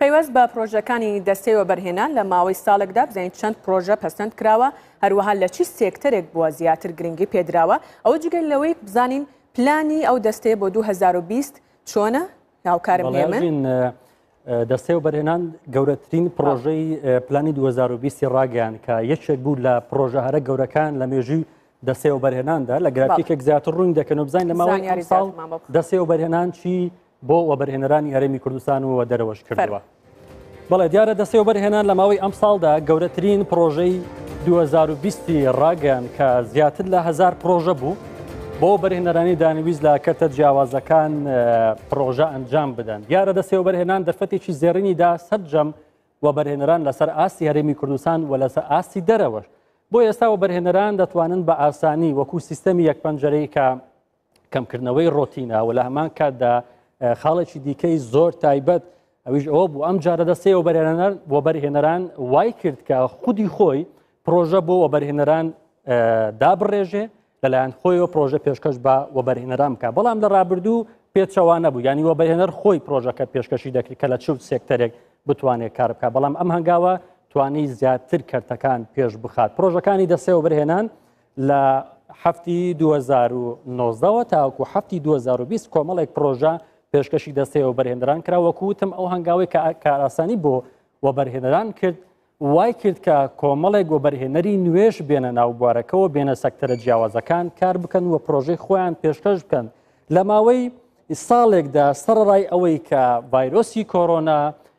پەیوەست بە پرۆژەکانی دەستەی وەبەرهێنان لە ماوەی ساڵێکدا بزانین چەند پرۆژە پەسەند کراوە هەروەها لە چی سێکتەرێک بووە زیاتر گرنگی پێدراوە ئەوە جگەل لەوەی بزانین پلانی ئەو دەستەیە بۆ 2020 چۆنە هاوکارم هێمن دەستەی و بەرهێنان گەورەترین پرۆژەی پلانی 2020 ڕاگەیان کە یەکێک بوو لە پرۆژە هەرە گەورەکان لە مێژوی دەسێ و بەرهێناندا لە گرافیکێک زیاتر ڕوون دەکەن و بزانین لە ماوەی ساڵ دەسێ و بەرهێنان چی بۆ وەبەرهێنەرانی هەرێمی کوردستان و دەرەوەش کردووە. بەڵێ دیارە دەستی وەبەرهێنان لە ماوەی ئەم ساڵدا گەورەترین پرۆژەی 2020 ڕاگەیان کە زیاتر لە هزار پرۆژە بوو بۆ بەرهێنەرانی دانویست لە کەرتە جیاوازەکان پرۆژە ئەنجام بدەن دیارە دەستی وەبەرهێنان دەرفەتێکی زێڕینیدا سەررجەم و بەرهێنەران لەسەر ئاستی هەرێمی کوردستان و لەسەر ئاستی دەرەوەش بۆ ئێستا و بەرهێنەران دەتوانن بە ئاسانی وەکو سیستەمی یەک پەنجەرەی کە کەمکردنەوەی ڕۆتینە و لە هەمان کاتدا خاڵێکی دیکەی زۆر تایبەت ئەویش ئەوە بوو ئەم جارە دەستەی و بەرێنەر بۆ بەرهێنەران وای کرد کە خودی خۆی پرۆژە بۆ وەبەرهێنەران دابڕێژێ لەلایەن خۆیەوە پرۆژە پێشکەش بە وەبەرهێنەران بکە بەڵام لە ڕابردوو پێچەوانە بوو ینی وەبەرهێنەر خۆی پرۆژەکە پێشکەشی دەکرد کە لە چوت سێکتەرێک بتوانێت کار بکە بەڵام ئەم هەنگاوە توانی زیاتر کەرتەکان پێش بخات پرۆژەکانی دەستەوە برهێنان لە حەفتی دوو هەزار و نۆزدە وە تاوەکو حەفتی دوو هەزار و بیست کۆمەڵێک پڕۆژە پێشکەشی دەستەی وەبەرهێنەران کرا وەکو وتم ئەو هەنگاوەی کە کارئاسانی بۆ وەبەرهێنەران کرد وای کرد کە کۆمەڵێک وەبەرهێنەری نوێش بێنە ناو بوارەکەەوە بێنە سەکتەرە جیاوازەکان کار بکەن و پرۆژەی خۆیان پێشکەش بکەن لە ماوەی ساڵێکدا سەرڕای ئەوەی کە ڤایرۆسی کۆرۆنا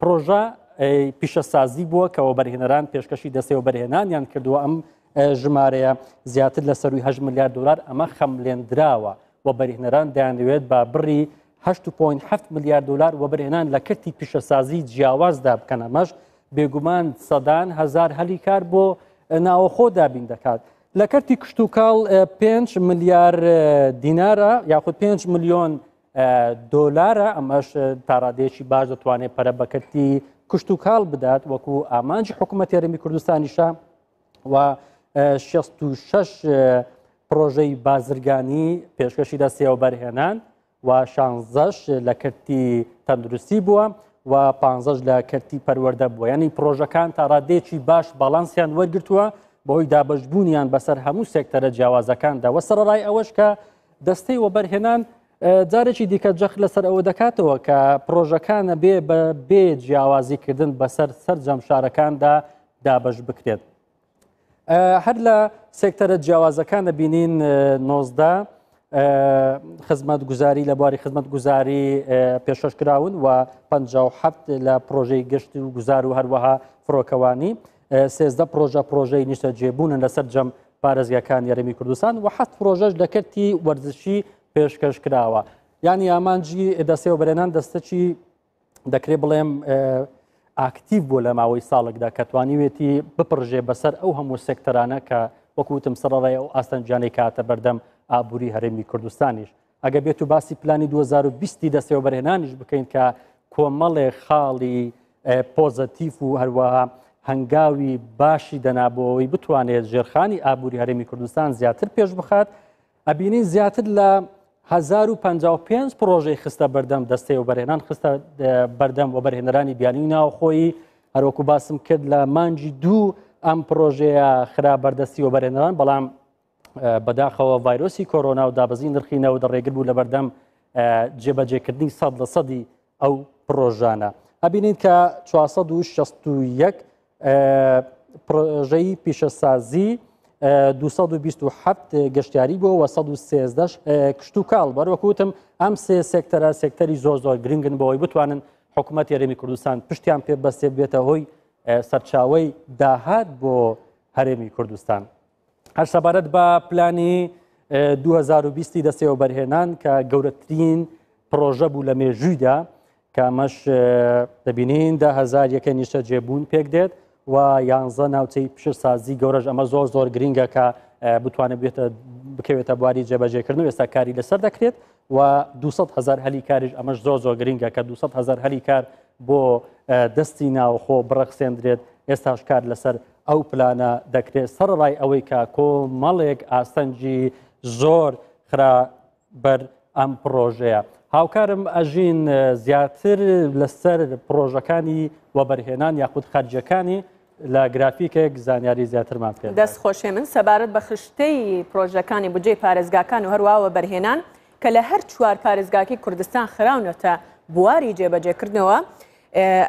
پرۆژە پیشەسازی بووە کە وەبەرهێنەران پێشکەشی دەستی وەبەرهێنانیان کردووە ئەم ژمارەیە زیاتر لە سەروی هە ملیار دلار ئەمە خەملێندراوە و بەرهێنەران دەیانەوێت با بڕی 8.7 ملیار دلار وەبرهێنان لە کەرتی پیشەسازی جیاوازدا بکەن ئەمەش بێگومان سەدان هزار هەلی کار بۆ ناوەخۆ دابین دەکات لە کەرتی کشتتوکاڵ 5 ملیار دینارە یاخود 5 میلیۆن دۆلارە ئەمەش تاڕادەیەکی باش دەتوانێت پەرە بەکەتی کوشت و کاڵ بدات وەکو ئامانج حکوومەت تێرەمی کوردستانیشە و 66 پرۆژەی بازرگانی پێشکەشی دەستەوە بەرهێنان و شانزەش لە کەرتی تەندروستی بووە و پ لە کەرتی پەروەەردە بووە ینی پرۆژەکان تا ڕادێکی باش باڵانسیان وەرگتووە بەهۆی دابشبوونیان بەسەر هەموو سێکتەرە جیاوازەکاندا وە سەرڕای ئەوەش کە دەستەی وەبەرهێنان جارێکی دیکە جەخت لەسەر ئەوە دەکاتەوە کە پرۆژەکانە بێ بە بێ جیاوازیکردن بەسەر سەرجەم شارەکاندا دابش بکرێت. هەر لە سێکتەرە جیاوازەکان دەبینین نۆزدە خزمەت گوزاری لە بواری خزمەت گوزاری پێشش کراون و 57 لە پرۆژەی گشت و گوزار و هەروەها فڕۆکەوانی سێزدە پرۆژە پرۆژەی نیشتە جێبوونن لەسەر جەم پارێزگاکانی هەرێمی کوردستان و حەفت پرۆژەش لە کەرتی وەرزشی پێشکەش کراوە یانی ئامانجی دەستێوەبەرێنان دەستەچی دەکرێت بڵێم ئاکتیو بۆ لە ماوەی ساڵکدا کە توانیوێتی بپڕژێ بەسەر ئەو هەموو سێکتەرانە کە وەکوتم سەرڕێ ئەو ئاستەنجانەی کاتە بەردەم ئابووری هەرێمی کوردستانیش ئەگەر بێت و باسی پلانی 2020 ی دەستێوەبەرهێنانیش بکەین کە کۆمەڵێ خاڵی پۆزەتیف و هەروەها هەنگاوی باشی دەنابەوەی بتوانێت ژێرخانی ئابووری هەرێمی کوردستان زیاتر پێش بخات ئەبینین زیاتر لە 1055 پرۆژەی خستە بەردەم دەستەی و بەرهێنان خستە بەردەم و بەرهێنەرانی بیانی ناوخۆی هەروەکو باسم کرد لە مانجی دوو ئەم پرۆژەیە خرا بەردەستی و بەرهێنەران بەڵام بەداخەوە ڤایرۆسی کۆرۆنا و دابەزی نرخی نەوت ڕێگر بوو لەبەردەم جێبەجێکردنی سەد لە سەدی ئەو پرۆژانە ئەبینین کە 461 پرۆژەی پیشەسازی 227 گەشتیاری بۆ وە 1970 کشت و کاڵ بەروەکوتم ئەم سێ سێکتەرە سێکتەری زۆر زۆر گرنگن بۆەوەی بتوانن حکوومەت یاێمی کوردستان پشتیان پێ بەسێت بێتە هۆی سەرچاوی داهات بۆ هەرێمی کوردستان. هەر سەبارەت بە پلانی 2020 دەستەوە بەرهێنان کە گەورەترین پرۆژە بوو لە مێژوویدا کامەش دەبینین دە هزار یەکە نیشتە جێبوون پێک دێت و یانزە ناوچەی پیشسازی گەورەش ئەمە زۆر زۆر گرنگە کە بتوانێت بێتە بکەوێتە بواری جێبەجێکردن و ئێستا کاری لەسەر دەکرێت و 200 هزار هەلی کاریش ئەمەش زۆر زۆر گرنگە کە 200 هزار هەلی کار بۆ دەستی ناوخۆ بڕەخسێندرێت ئێستاش کار لەسەر ئەو پلانە دەکرێت سەرڕای ئەوەی کە کۆمەڵێک ئاستەنگی زۆر خرا بەر ئەم پڕۆژەیە هاوکارم ئەژین زیاتر لەسەر پرۆژەکانی وەبەرهێنان یاخود خەرجەکانی لە گرافیکێک زانیاری زیاترمان پێ دەست خۆشێ من سەبارەت بە خشتەی پرۆژەکانی بجێ پارێزگاکان و هەرواوە بەرهێنان کە لە هەر چوار پارێزگاکی کوردستان خراونەتە بواری جێبەجێکردنەوە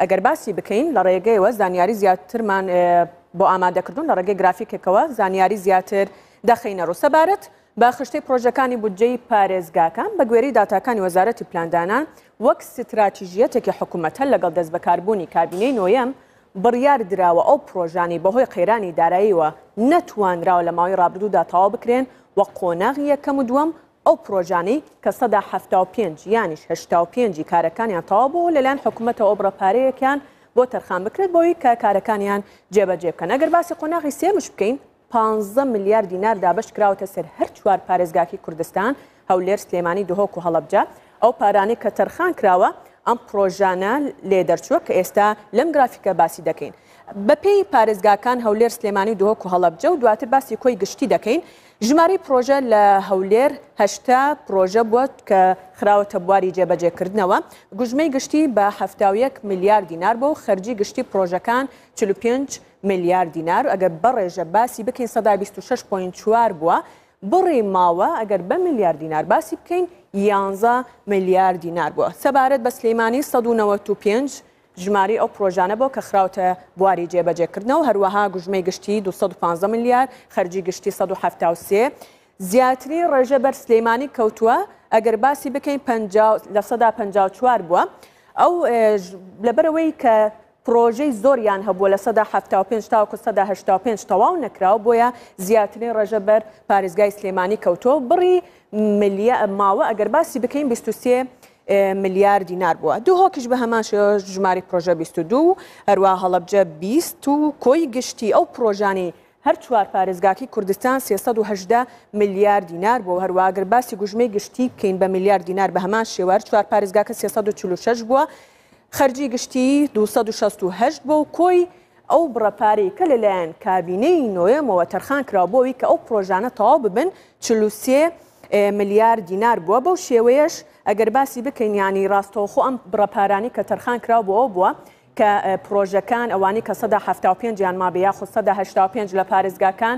ئەگەر باسی بکەین لە ڕێگەیەوە زانیاری زیاترمان بۆ ئامادەکردوون لە ڕێگەی گرافیکێکەوە زانیاری زیاتر دەخەینە ڕوو سەبارەت بە خشتەی پرۆژەکانی بودجەی پارێزگاکە بە گوێری داتاکانی وەزارەتی پلاندانان وەک ستراتیژیەتێکی حکوومەت هەر لەگەڵ دەست بەکاربوونی کابینەی نۆیەم بڕیار دراوە ئەو پرۆژانەی بەهۆی قەیرانی داراییەوە نەتوانراوە لە ماوەی ڕابردوودا تەواو بکرێن و قۆناغی یەکەم و دووەم ئەو پڕۆژانەی کە سەدا حەفتا و پێنج یانیش هەشتا و پێنج ی کارەکانیان تەواو بووە لەلایەن حکومەتەوە بڕە پارەیەکیان بۆ تەرخان بکرێت بۆوی کە کارەکانیان جێبەجێ بکەن ئەگەر باسی قۆناغی سێمش بکەین پانزە ملیار دینار دابەش کراوەتە سەر هەر چوار پارێزگاکی کوردستان هەولێر سلێمانی دهۆک و هەڵەبجە ئەو پارانەی کە تەرخان کراوە ئەم پڕۆژانە لێ دەرچووە کە ئێستا لەم گرافیکە باسی دەکەین بەپێی پارێزگاکان هەولێر سلێمانی و دهۆک و هەڵەبجە و دواتر باسی کۆی گشتی دەکەین ژمارەی پڕۆژە لە هەولێر هەشتا پڕۆژە بووە کە خراوەتە بواری جێبەجێکردنەوە گوژمەی گشتی بە هەفتاویەک ملیار دینار بۆ و خەرجی گشتی پڕۆژەکان 45 ملیار دینار ئەگەر بەڕێژە باسی بکەین سەدا 26.4 بووە بڕی ماوە ئەگەر بە ملیار دینار باسی بکەین یانزە ملیار دینار بووە سەبارەت بە سلەیمانی 1995 ژمارەی ئەو پڕۆژانە بۆ کە خراوەتە بواری جێبەجێکردنەوە، هەروەها گوژمەی گشتیی دوو سەد و پازدە ملیار، خەرجی گشتی سەد و حەفتا و سێ، زیاترین ڕێژە بەر سلێمانی کەوتووە، ئەگەر باسی بکەین پەنجا لە سەدا پەنجا و چوار بووە، ئەو لەبەرئەوەی کە پڕۆژەی زۆریان هەبووە لە سەدا حەفتا و پێنج تاوەکو سەدا هەشتا و پێنج تەواو نەکراو، بۆیە زیاترین ڕێژە بەر پارێزگای سلێمانی کەوتووە و بڕی ملیە ماوە ئەگەر باسی بکەین بیست و سێ ملیار دینار بووە، دهۆکیش بە هەمان شێوە ژمارەی پرۆژە بیست و دوو و هەروا هەڵەبجە بیست و کۆی گشتی ئەو پرۆژانەی هەر چوار پارێزگاکەی کوردستان سێ سەد و هەژدە ملیار دینار بووە و هەروا گەر باسی گوژمەی گشتی بکەین بە ملیار دینار بە هەمان شێوە هەر چوار پارێزگاکە سێ سەد و چل و شەش بووە خەرجی گشتی دوو سەد و شەست و هەشت بووە و کۆی ئەو بڕە پارەی کە لەلایەن کابینەی نۆیەمەوە تەرخان کرا بۆ ئەوی کە ئەو پڕۆژانە تەواو ببن چل و سێ ملیار دینار بووە بەو شێوەیەش ئەگەر باسی بکەین یانی ڕاستەوخۆ ئەم بڕە پارانی کە تەرخان کرا بۆ ئەو بووە کە پرۆژەکان ئەوانی کە سەدا هەفتا و پێنج یان مابێ یاخود سەدا هەشتا و پێنج لە پارێزگاکان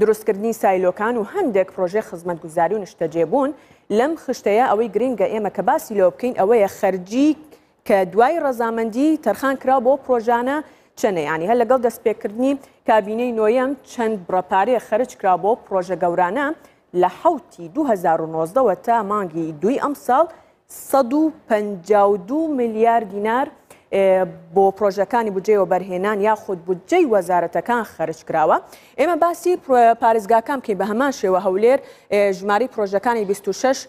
دروستکردنی سایلۆکان و هەندێک پرۆژەی خزمەتگوزاری و نشتەجێبوون لەم خشتەیە، ئەوەی گرنگە ئێمە کە باسی لەوە بکەین ئەوەیە خەرجی کە دوای ڕەزامەندی تەرخان کراو بۆ پرۆژانە چەنە یانی هەر لەگەڵ دەستپێکردنی کابینەی نۆیەم چەند بڕە پارەیە خەرج کرا بۆ پرۆژە گەورانە لە حوتی 2019 وە تا مانگی دوی ئەمساڵ 152 ملیار دینار بۆ پرۆژەکانی بجێ و بەرهێنان یاخود بودجەی وەزارەتەکان خەرج کراوە ئێمە باسی پارێزگاکان بکەین بە هەمان شێوە هەولێر ژماری پرۆژەکانی 26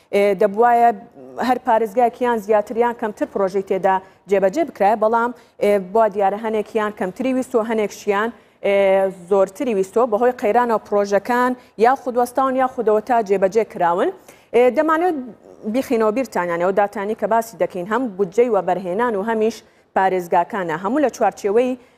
ئێ دەبوایە هەر پارێزگایەک یان زیاتر یان کەمتر پرۆژەی تێدا جێبەجێ بکرایە بەڵام بوا دیارە هەنێک یان کەمتری ویست و هەنێکشیان زۆرتری ویستۆ بەهۆی قەیرانەوە پرۆژەکان یا خودوەستاون یا خودەوە تا جێبەجێ کراون دەمانێت بیخینەوە بیرتانیان ئەو داتانی کە باسی دەکەین هەم بودجەی وەبەرهێنان و هەمیش پارێزگاکانە هەموو لە چوارچێوەی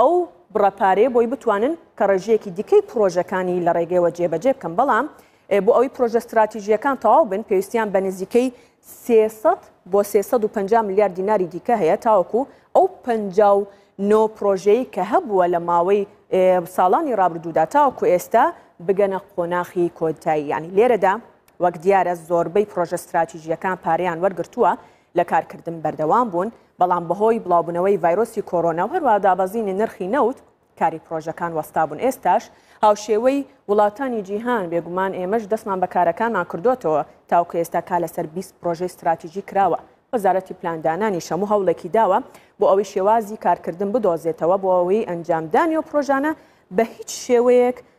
ئەو بڕە پارەیە بۆی بتوانن کە ڕێژەیەکی دیکەی پڕۆژەکانی لە ڕێگەیەوە جێبەجێ بکەن بەڵام بۆ ئەوی پرۆژە ستراتیژیەکان تەواو بن پێویستیان بە نزیکەی 300 بۆ 350 ملیار دیناری دیکە هەیە تاوەکو ئەو 59 پرۆژەی کە هەبووە لە ماوەی ساڵانی ڕابردوودا تاوەکو ئێستا بگەنە قۆناخی کۆتایی ینی لێرەدا وەک دیارە زۆربەی پرۆژە ستراتیژیەکان پاریان وەرگرتووە لە کارکردن بەردەوام بوون، بەڵام بەهۆی بڵاوبوونەوەی ڤایرۆسی کۆرۆنا و هەروەها دابەزینی نرخی نەوت، کاری پڕۆژەکان وەستابوون، ئێستاش هاوشێوەی وڵاتانی جیهان، بێگومان ئێمەش دەستمان بە کارەکانمان کردۆتەوە، تاوەکو ئێستا کار لەسەر بیست پڕۆژەی ستراتیژی کراوە، وەزارەتی پلاندانانیش هەموو هەوڵێکی داوە بۆ ئەوەی شێوازی کارکردن بدۆزێتەوە بۆ ئەوەی ئەنجامدانی ئەو پڕۆژانە بە هیچ شێوەیەک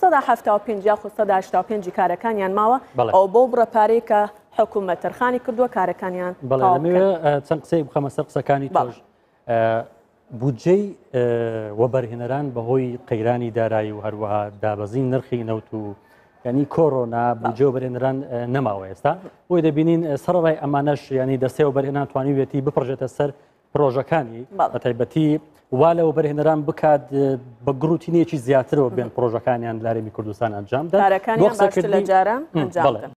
سەدا حەفتا و پێنج یاخود سەدا هەشتا و پێنجی کارەکانیان ماوە، بەڵێ. ئەوە بەو بڕە پارەی کە حکومەت تەرخانی کردووە کارەکانیان بەڵێ تەواو بکەن. لەمەوێ چەند قسەیەک بخەمە سەر قسەکانی بەڵێ. تۆش. ئە، بودجەی ئە، وەبەرهێنەران بەهۆی قەیرانی دارایی و هەروەها دابەزین نرخی نەوت و یانی کۆرۆنا بەڵێ. بودجەی وەبەرهێنەران ئە، نەماوە ئێستا. بۆیە دەبینین سەڕەڕای ئەمانەش یانی دەستەی وەبەرهێنان توانیویەتی بپڕژێتە سەر پرۆژەکانی بە تایبەتی وا لە وەبەرهێنەران بکات بە گروتینێکی زیاترەوە بێن پرۆژەکانیان لارێمی کوردستان ئەنجام دارەکانی قسەکرد لە جاران